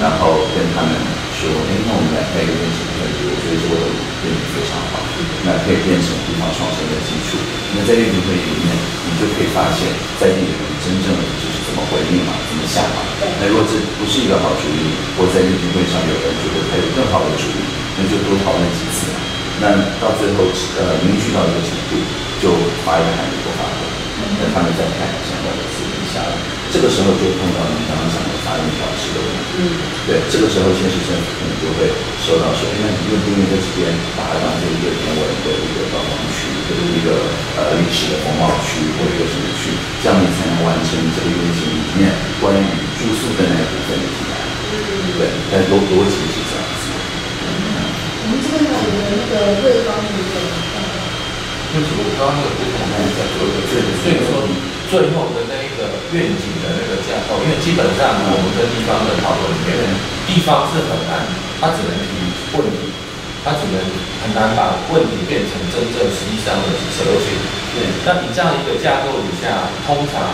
Speaker 3: 然后跟他们说，哎，那我们来开一个愿景会议，我觉得这个愿景非常好，那可以变成地方创生的基础。那在愿景会里面，你就可以发现，在地人真正的就是怎么回应嘛，怎么想嘛。那如果这不是一个好主意，或在愿景会上有人觉得还有更好的主意，那就多讨论几次嘛。那到最后呃凝聚到一个程度，就发一个函给国发会，那他们再看相关的资源下来。这个时候就碰到你刚刚讲的法律调试的问题。嗯，对，这个时候县市政府可能就会收到说，那因为因为在这边把它当做一个人文的一个观光区，或者一个呃历史的风貌区，或者一个什么区，这样你才能完成这个愿景里面关于住宿的那一部分的提案。对，但逻逻辑是这样子。
Speaker 1: 我们这边呢有那个瑞芳的一个，
Speaker 4: 就是我刚刚那个部分，我们在做一所以说最后的那一个愿景的那个架构，因为基本上我们跟地方的讨论里面，地方是很难，它只能提问题，它只能很难把问题变成真正实际上的哲学。对，那你这样一个架构底下，通常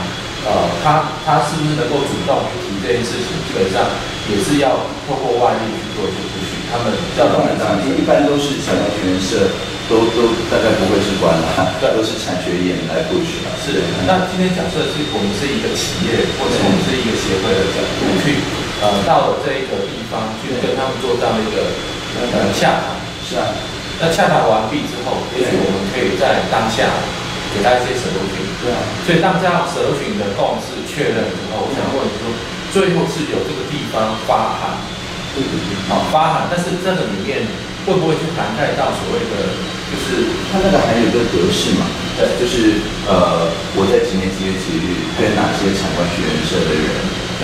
Speaker 4: 呃，他他是不是能够主动去提这件事情，基本上也是要透过外力去做去不许他们
Speaker 3: 要当然当然，一般都是小学员社，都都大概不会是官啦，都是产学研来布局啦。
Speaker 4: 是，那今天假设是我们是一个企业，或者我们是一个协会的角度去，呃，到了这一个地方去跟他们做这样的一个呃洽谈。
Speaker 3: 是啊，
Speaker 4: 那洽谈完毕之后，也许我们可以在当下给他一些舍入群。
Speaker 3: 对啊，
Speaker 4: 所以当这样舍入群的共识确认之后，我想问说，最后是有这个地方发函。好发函，但是这个里面会不会去涵盖到所谓的，就是
Speaker 3: 它那个还有一个格式嘛？
Speaker 4: 对，
Speaker 3: 就是呃，我在几年几月几日跟哪些产官学员社的人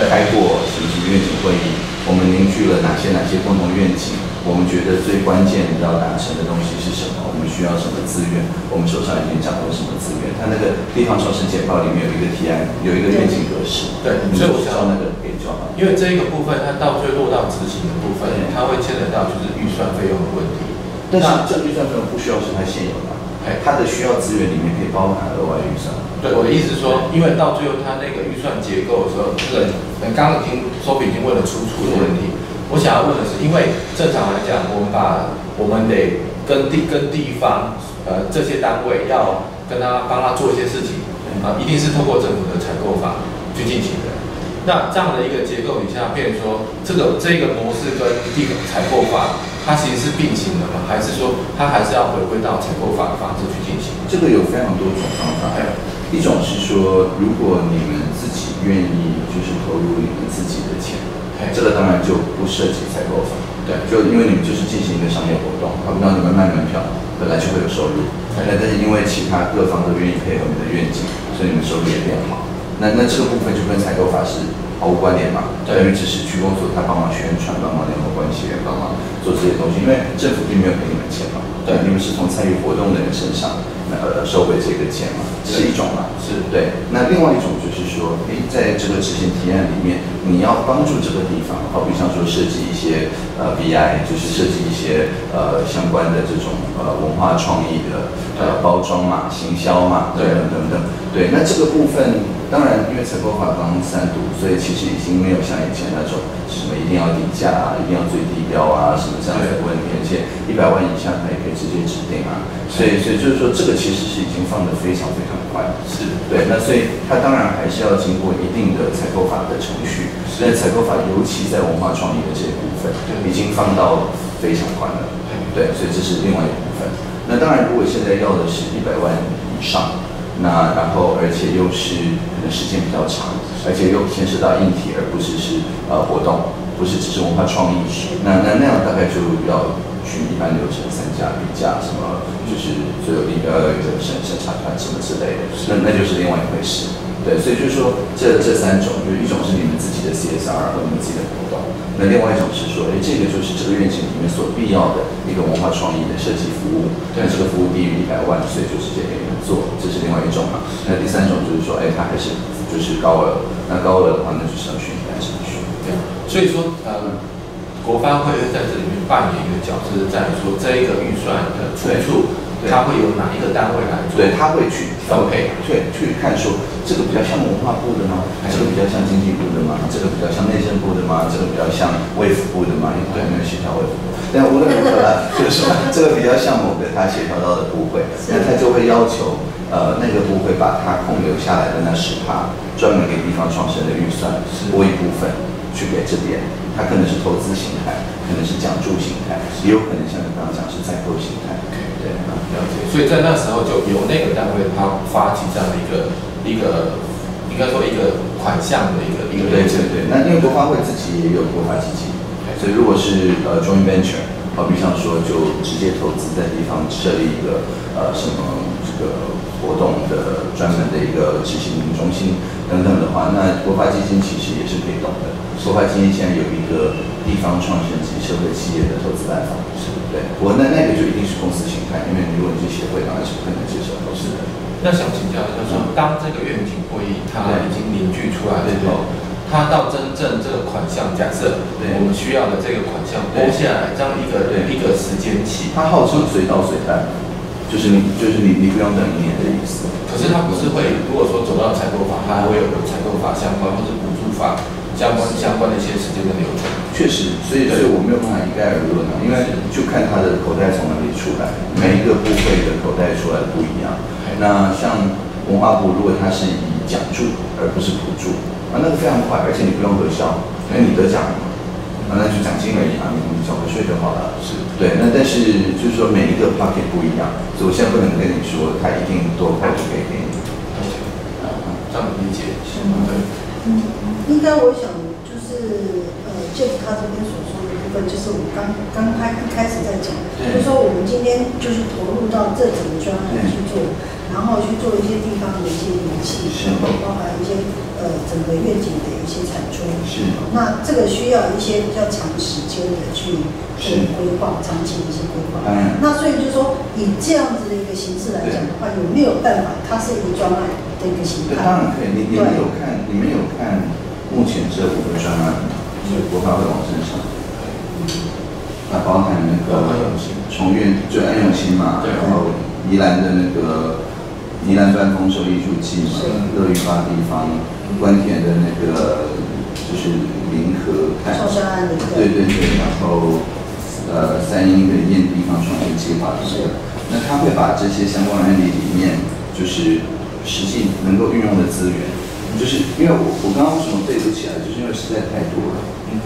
Speaker 3: 开过什么什么愿景会议，我们凝聚了哪些哪些共同愿景。我们觉得最关键要达成的东西是什么？我们需要什么资源？我们手上已经掌握什么资源？它那个地方创生简报里面有一个提案，有一个愿景格式。
Speaker 4: 对，所以我想
Speaker 3: 那个给就好。
Speaker 4: 因为这一个部分，它到最落到执行的部分，它会牵扯到就是预算费用的问题。
Speaker 3: 但是这预算费用不需要是它现有的，哎，它的需要资源里面可以包含额外预算。
Speaker 4: 对，我的意思是说，因为到最后它那个预算结构的时候，这个刚刚听说已经问了出处的问题。我想要问的是，因为正常来讲，我们把我们得跟地跟地方呃这些单位要跟他帮他做一些事情啊，一定是透过政府的采购法去进行的。那这样的一个结构底下，变说这个这个模式跟地采购法它其实是并行的吗？还是说它还是要回归到采购法的方式去进行？
Speaker 3: 这个有非常多种方法，一种是说，如果你们自己愿意，就是投入你们自己的钱。这个当然就不涉及采购法，
Speaker 4: 对，
Speaker 3: 就因为你们就是进行一个商业活动，好比让你们卖门票，本来就会有收入，那但是因为其他各方都愿意配合你的愿景，所以你们收入也变好。那那这个部分就跟采购法是毫无关联嘛，等于只是区公所他帮忙宣传，帮忙联合关系人帮忙做这些东西，因为政府并没有给你们钱嘛，对，你们是从参与活动的人身上呃收回这个钱嘛，这是一种嘛，
Speaker 4: 是
Speaker 3: 对。那另外一种就是说，诶，在这个执行提案里面。你要帮助这个地方，好比像说设计一些呃，VI，就是设计一些呃相关的这种呃文化创意的呃包装嘛、行销嘛等等等等。对，那这个部分当然，因为采购法刚三读，所以其实已经没有像以前那种什么一定要底价啊，一定要最低标啊，什么这样的问题，而且一百万以下它也可以直接指定啊。所以，所以就是说，这个其实是已经放得非常非常快。
Speaker 4: 是
Speaker 3: 对，那所以它当然还是要经过一定的采购法的程序。所以采购法尤其在文化创意的这一部分，已经放到非常宽了。对，所以这是另外一部分。那当然，如果现在要的是一百万以上。那然后，而且又是可能时间比较长，而且又牵涉到硬体，而不是是呃活动，不是只是文化创意。那那那样大概就要去一般流程三家比价，什么就是所有地标要有一个审审查团什么之类的，那那就是另外一回事。对，所以就是说这这三种，就是一种是你们自己的 CSR 和你们自己的活动，那另外一种是说，哎，这个就是这个愿景里面所必要的一个文化创意的设计服务，但这个服务低于一百万，所以就直接给你们做，这是另外一种嘛。那第三种就是说，哎，它还是就是高额，那高额的话，那就是要选单程序。
Speaker 4: 对，所以说，呃，国发会在这里面扮演一个角色，在于说这一个预算的出处。他会有哪一个单位来做？
Speaker 3: 对，他会去
Speaker 4: 分配，
Speaker 3: 对，去看说这个比较像文化部的吗？这个比较像经济部的吗？这个比较像内政部的吗？这个比较像卫福部的吗？因为还没有协调卫福部。但无论如何啦，就是说这个比较像某个他协调到的部会，那他就会要求呃那个部会把他空留下来的那十趴，专门给地方创生的预算拨一部分去给这边。他可能是投资形态，可能是奖助形态，也有可能像你刚刚讲是采购形态。
Speaker 4: 对，了解。所以在那时候就由那个单位他发起这样的一个一个，应该说一个款项的一个一个。
Speaker 3: 对对对。那因为国发会自己也有国发基金，所以如果是呃 joint venture，好比像说就直接投资在地方设立一个呃什么这个活动的专门的一个执行中心等等的话，那国发基金其实也是可以懂的。国发基金现在有一个地方创新及社会企业的投资办法。是对，我那那个就一定是公司形态，因为如果你是协会，当然是不可能接受。
Speaker 4: 是的。那想请教，就是说，当这个愿景会议它已经凝聚出来之后，它到真正这个款项，假设我们需要的这个款项拨下来，这样一个一个时间期，
Speaker 3: 它号称随到随办，就是你就是你你不用等一年的意思。
Speaker 4: 可是它不是会，如果说走到采购法，它还会有采购法相关或者补助法。相关相关的一些时间的流程，
Speaker 3: 确实，所以所以我没有办法一概而论啊，因为就看他的口袋从哪里出来，每一个部会的口袋出来不一样。那像文化部，如果它是以奖助而不是补助，啊，那个非常快，而且你不用核销，因为你得奖那就奖金而已啊，你你缴个税就好了。
Speaker 4: 是
Speaker 3: 对，那但是就是说每一个 pocket 不一样，所以我现在不能跟你说他一定多快就可以给你。
Speaker 4: 啊，这样理解是吗？对。
Speaker 1: 嗯，应该我想就是呃，Jeff 他这边所说的部分，就是我刚刚开一开始在讲，就是说我们今天就是投入到这整个专案去做，然后去做一些地方的一些仪器，是包含一些呃整个愿景的一些产出。
Speaker 3: 是。
Speaker 1: 那这个需要一些比较长时间的去去规划，长期的一些规划。嗯。那所以就是说，以这样子的一个形式来讲的话，有没有办法？它是一个专案的一个形态。
Speaker 3: 对，当然可以。你你们有看？你们有看目前这五个专案吗？是国发会网站上，那包含那个重运就安永新嘛，然后宜兰的那个宜兰端丰收艺术季嘛，乐于发地方，关田的那个就是临河看，对。对对，然后呃三英的燕地方创新计划这个，那他会把这些相关案例里面，就是实际能够运用的资源。就是因为我我刚刚为什么背不起来，就是因为实在太多了，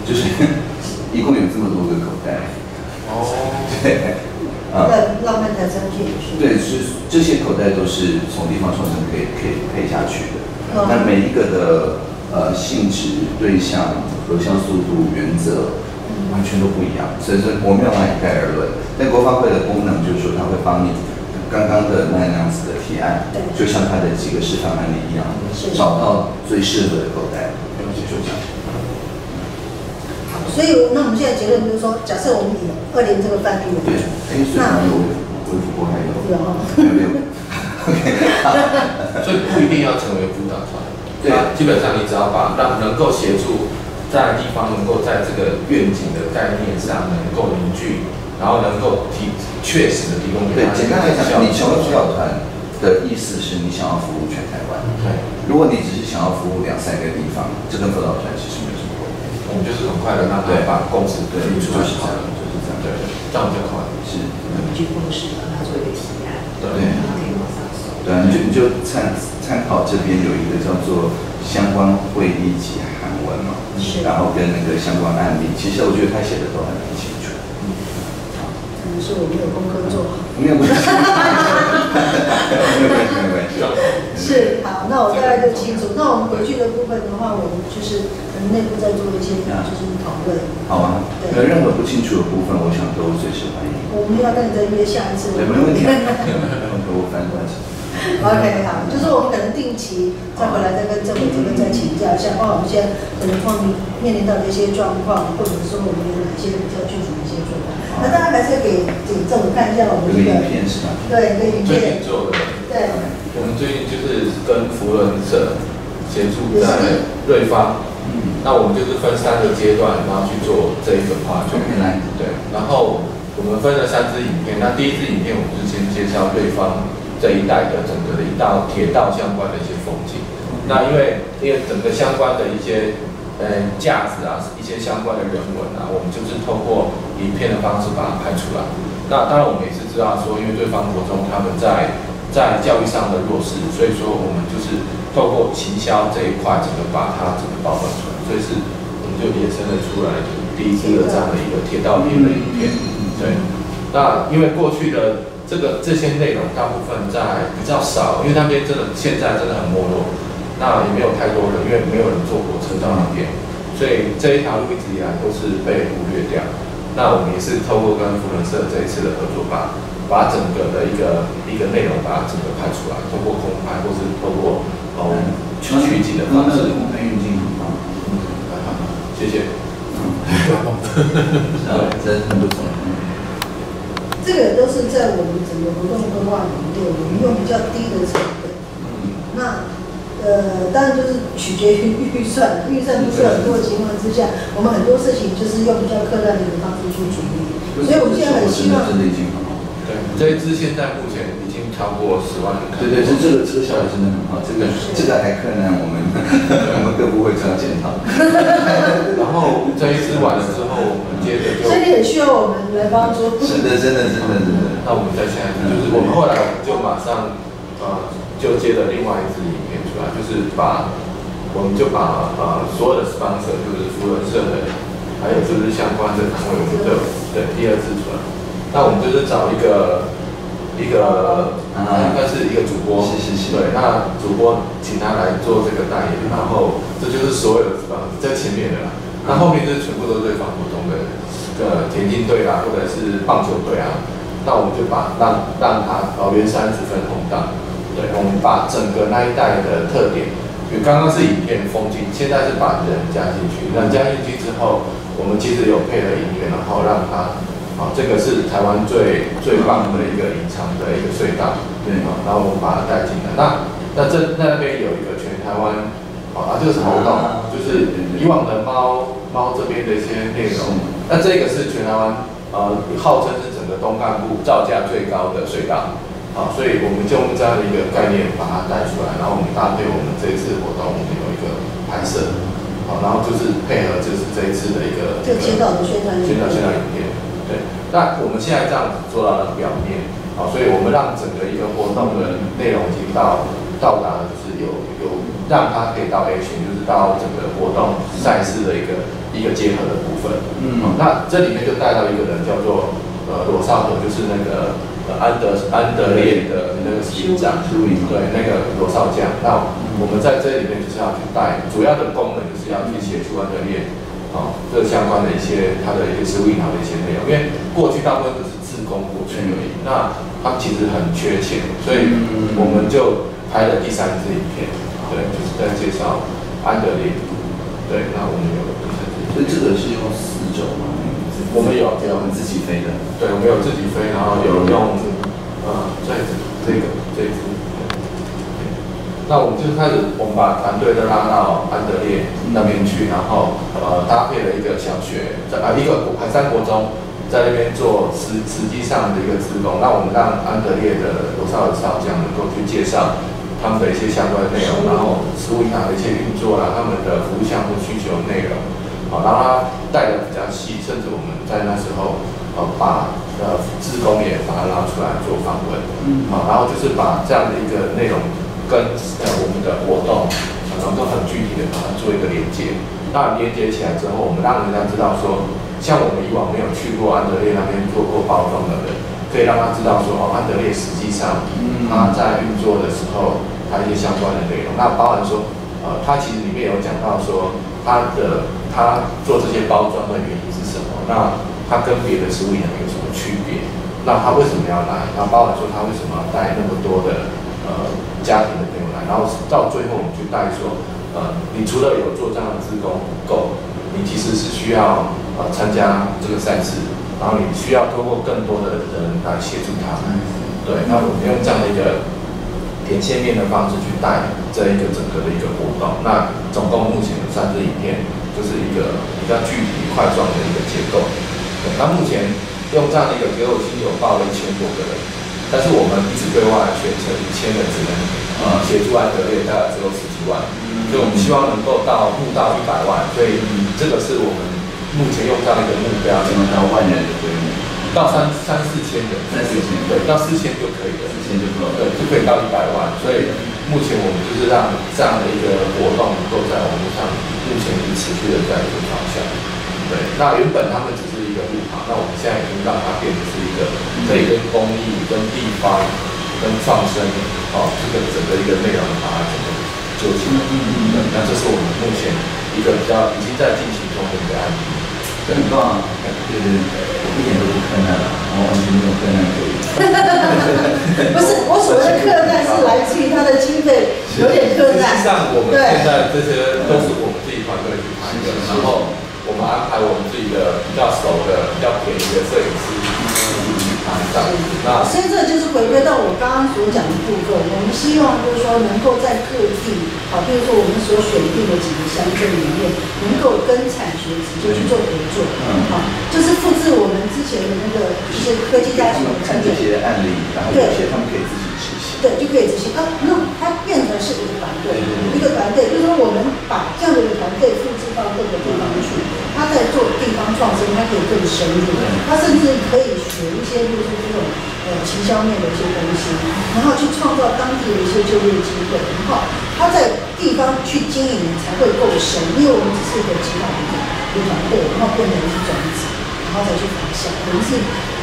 Speaker 3: 就是 一共有这么多个口袋。
Speaker 1: 哦，对，啊，浪漫台三片是。
Speaker 3: 对，是这些口袋都是从地方创生可以可以配下去的。那每一个的呃性质、对象、核销速度、原则完全都不一样，所以说我没有办法一概而论。但国发会的功能就是说，它会帮你。刚刚的那样子的提案，就像它的几个示范案例一样，找到最适合的口袋，用接受奖。
Speaker 1: 好，所以那我们现在结论就是说，假设我们以二零这个范例为主，
Speaker 3: 那有恢复过还有
Speaker 1: 有
Speaker 3: 没有？OK，
Speaker 4: 所以不一定要成为辅导团，对，基本上你只要把让能够协助在地方能够在这个愿景的概念上能够凝聚。然后能够提确实的提供给
Speaker 3: 对，简单来讲，你成为辅导团的意思是你想要服务全台湾。
Speaker 4: 对，
Speaker 3: 如果你只是想要服务两三个地方，这跟辅导团其实。
Speaker 4: 我们就是很快的让他
Speaker 3: 对
Speaker 4: 把公司
Speaker 3: 对，
Speaker 4: 提出来
Speaker 3: 就是这样，就是这样。
Speaker 4: 对，这样比较快。
Speaker 3: 是，
Speaker 2: 根据公式帮他做一个提案，
Speaker 4: 对
Speaker 3: 对
Speaker 2: 然后可以往上走。
Speaker 3: 对啊，你就你就参参考这边有一个叫做相关会议及韩文嘛，
Speaker 1: 是
Speaker 3: 然后跟那个相关案例，其实我觉得他写的都很清楚。
Speaker 1: 可能是我没有功课做好。
Speaker 3: 没有关系，没有关系，没有关系。
Speaker 1: 是，好，那我大概就清楚。那我们回去的部分的话，我们就是可能内部再做一些就是讨论。
Speaker 3: 好啊，有任何不清楚的部分，我想都随时欢迎。
Speaker 1: 我们要跟你再约下一次。
Speaker 3: 对，没问题，我反正关系。
Speaker 1: OK，好，就是我们可能定期再回来再跟政委这边再请教一下，包括我们现在可能碰面临到的一些状况，或者说我们有哪些比较具体的。那当然还是给给政委看一下我们
Speaker 3: 有个影，片是吧？
Speaker 1: 对，一个影
Speaker 4: 最近
Speaker 1: 片，
Speaker 4: 做的，
Speaker 1: 对，
Speaker 4: 我们最近就是跟福伦社协助在瑞芳，
Speaker 3: 嗯，
Speaker 4: 那我们就是分三个阶段，然后去做这一个 project。
Speaker 3: 来，
Speaker 4: 对，然后我们分了三支影片。那第一支影片，我们是先介绍对方这一带的整个的一道铁道相关的一些风景。那因为因为整个相关的一些呃价值啊，一些相关的人文啊，我们就是透过影片的方式把它拍出来。那当然我们也是知道说，因为对方国中他们在在教育上的弱势，所以说我们就是透过行销这一块，整个把它整个包装出来，所以是我们就衍生了出来第一次的这样的一个铁道片的影片。对，那因为过去的这个这些内容大部分在比较少，因为那边真的现在真的很没落，那也没有太多人，因为没有人坐火车到那边，所以这一条路一直以来都是被忽略掉。那我们也是透过跟福伦社这一次的合作把，把整个的一个一个内容把它整个拍出来，通过空拍或是透过哦取取景的方式。
Speaker 3: 空拍运镜很棒，
Speaker 4: 嗯，谢谢。
Speaker 3: 是啊，这很不错。
Speaker 1: 这个都是在我们整个活动规划里面，我们用比较低的成本。那呃，当然就是取决于预算，预算不是很多的情况之下，我们很多事情就是用比较客观的一个方式去处理。所以我们现在很希望，
Speaker 3: 真的已经很好。
Speaker 4: 对，这一支现在目前已经超过十万。
Speaker 3: 对对，是这个这个效果真的很好，这个这个还困难，我们 我们各部会这样检讨。
Speaker 4: 然后这一支完了之后，我们接着就
Speaker 1: 所以你很需要我们来帮助。
Speaker 3: 是的真的真的真的。
Speaker 4: 那我们在下一支就是我们后来我们就马上呃就接了另外一支影片就是把我们就把呃所有的 sponsor 就是除了社的，还有就是相关的单位，我们都有对第二次出来。那我们就是找一个一个应该是一个主播，
Speaker 3: 是是是
Speaker 4: 对，那主播请他来做这个代言，然后这就是所有的 sponsor 在前面的啦，那后面就是全部都是对方普通的呃田径队啊，或者是棒球队啊。那我们就把让让他哦圆山十分红档，对，我们把整个那一带的特点，比如刚刚是影片风景，现在是把人加进去，那加进去之后，我们其实有配合音乐，然后让它，啊，这个是台湾最最棒的一个隐藏的一个隧道，
Speaker 3: 对。
Speaker 4: 啊，然后我们把它带进来，那那这那边有一个全台湾，啊，这个是猴洞，就是以往的猫猫这边的一些内容，那这个是全台湾。呃，号称是整个东干部造价最高的隧道，啊，所以我们就用这样的一个概念把它带出来，然后我们搭配我们这一次活动，我们有一个拍摄，好，然后就是配合就是这一次的一个
Speaker 1: 这前导的宣传
Speaker 4: 宣传宣传影片，对，那我们现在这样子做到了表面，好，所以我们让整个一个活动的内容已经到到达了，就是有有让它可以到 A 群，就是到整个活动赛事的一个一个结合的部分。
Speaker 3: 嗯
Speaker 4: 好那这里面就带到一个人叫做呃罗少德，就是那个呃安德安德烈的那个警长，对，那个罗少将。那我们在这里面就是要去带，主要的功能就是要去写出安德烈啊这相关的一些他的一些食物银行的一些内容，因为过去大部分都是自工过去而已，那他其实很缺钱，所以我们就拍了第三支影片，对，就是在介绍安德烈。对，那我们有
Speaker 3: 所以这个是用四轴吗？
Speaker 4: 我们有
Speaker 3: 我们自己飞的。
Speaker 4: 对，我们有自己飞，然后有用呃这这个这一支。那我们就开始，我们把团队都拉到安德烈那边去，然后呃搭配了一个小学，在啊一个海山国中，在那边做实实际上的一个职工。那我们让安德烈的罗少少将能够去介绍他们的一些相关内容，然后食物银行的一些运作啦，他们的服务项目需求内容，好，然后他带的比较细，甚至我们在那时候呃把呃职工也把他拉出来做访问，好，然后就是把这样的一个内容跟呃我们的活动能够很具体的把它做一个连接。那连接起来之后，我们让人家知道说，像我们以往没有去过安德烈那边做过包装的人。可以让他知道说哦，安德烈实际上他在运作的时候，他一些相关的内容。那包含说，呃，他其实里面有讲到说，他的他做这些包装的原因是什么？那他跟别的食物银行有什么区别？那他为什么要来？那包含说他为什么要带那么多的呃家庭的朋友来？然后到最后我们去带说，呃，你除了有做这样的自工不够，你其实是需要呃参加这个赛事。然后你需要通过更多的人来协助他，对，那我们用这样的一个点线面的方式去带这一个整个的一个活动。那总共目前有三支影片，就是一个比较具体块状的一个结构。对，那目前用这样的一个结构，已经有报了一千多个人，但是我们一直对外宣称一千人只能呃协助安德烈大概只有十几万，所以我们希望能够到募到一百万，所以这个是我们。目前用这样的一个目标，
Speaker 3: 希望到万人的规模，
Speaker 4: 到三三四千人，
Speaker 3: 三四千，
Speaker 4: 对，到四千就可以了，
Speaker 3: 四千就够了，
Speaker 4: 对，就可以到一百万。所以目前我们就是让这样的一个活动能够在网络上，目前已经持续的在一个方向。对，那原本他们只是一个路旁，那我们现在已经让它变成是一个可以跟公益、跟地方、跟创生，哦，这个整个一个内容把它整个揪起来。嗯嗯嗯。那这是我们目前一个比较已经在进行中的一个案例。
Speaker 3: 很棒啊，就是一点都不困难，完全没有困难可以。
Speaker 1: 不是，我所谓的困难是来自于他的经费有点困难。
Speaker 4: 实际上，我们现在这些都是我们自己团队去拍的，然后我们安排我们自己的比较熟的、比较便宜的摄影师。
Speaker 1: 那所以这就是回归到我刚刚所讲的部分。我们希望就是说，能够在各地，好，比如说我们所选定的几个乡镇里面，能够跟产学直接去做合作，好，就是复制我们之前的那个一些科技大学
Speaker 3: 看这些案例，然后有些他们可以自己执行，
Speaker 1: 对，就可以执行。啊，那它变成是一个团队，一个团队，就是说我们把这样的一个团队复制到各个地方去，他在做地方创生，他可以更深入，他甚至可以学一些。就是这种呃，营销面的一些东西，然后去创造当地的一些就业机会，然后他在地方去经营才会够深，因为我们只是一个集团的一个团队，然后变成是种子，然后再去发酵。我们是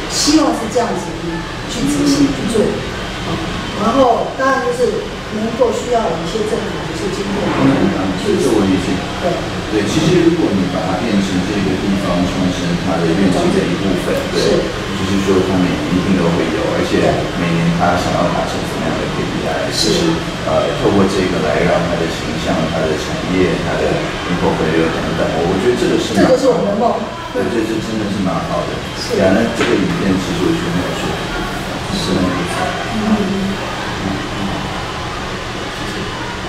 Speaker 1: 希望是这样子去执行去做，然后当然就是能够需要一些政府的一些经费，
Speaker 3: 去做一些对对。其实如果你把它变成这个地方创生它的愿景的一部分，对。就是说，他们一定都会有，而且每年他想要达成什么样的 KPI，其实呃，透过这个来让它的形象、它的产业、它的人口回流等等，我我觉得这个是
Speaker 1: 这个是我们的梦，
Speaker 3: 对，这这真的是蛮好的。是这个影片其实我觉得没有说，是很不错。嗯嗯好，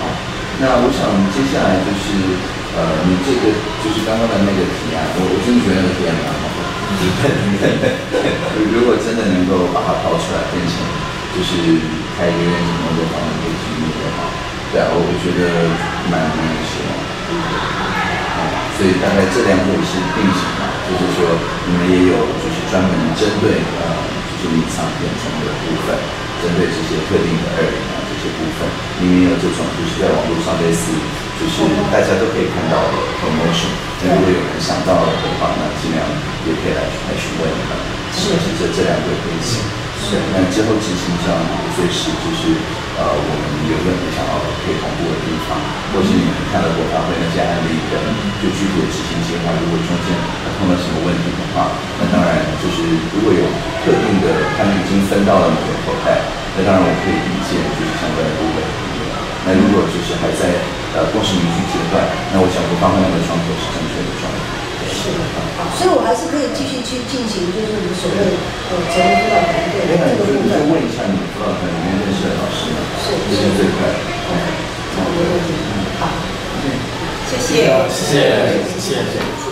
Speaker 3: 那我想接下来就是呃，你这个就是刚刚的那个提案，我我真的觉得那个提案蛮好的。如果真的能够把它抛出来，变成就是开一个愿景工作坊的一个题目的话，对啊，我觉得蛮蛮有希望。啊，所以大概这两者是并行的，就是说你们也有就是专门针对呃就是隐藏填充的部分，针对这些特定的二零部分，里面有这种就是在网络上类似。就是大家都可以看到的 promotion，那如果有人想到的话，那尽量也可以来来询问一下。是是这这两个可以行。是。那之后执行上随时就是呃，我们有任何想要可以同步的地方，或是你们看到过发挥那些案例的，就具体的执行计划，如果中间碰到什么问题的话，那当然就是如果有特定的他们已经分到了某个口袋，那当然我可以理解就是相关的部分。那如果就是还在。呃，共识凝聚阶段，那我想我发挥那个窗口是正确的窗口。
Speaker 1: 是的，好，所以我还是可以继续去进行，就是你所谓呃职能辅导团队的这个部分。
Speaker 3: 就问一下你辅导团里面认识的老师吗？
Speaker 1: 是，
Speaker 3: 这是最快。
Speaker 1: 好，没问题。好，
Speaker 4: 谢谢，谢谢，
Speaker 2: 谢谢。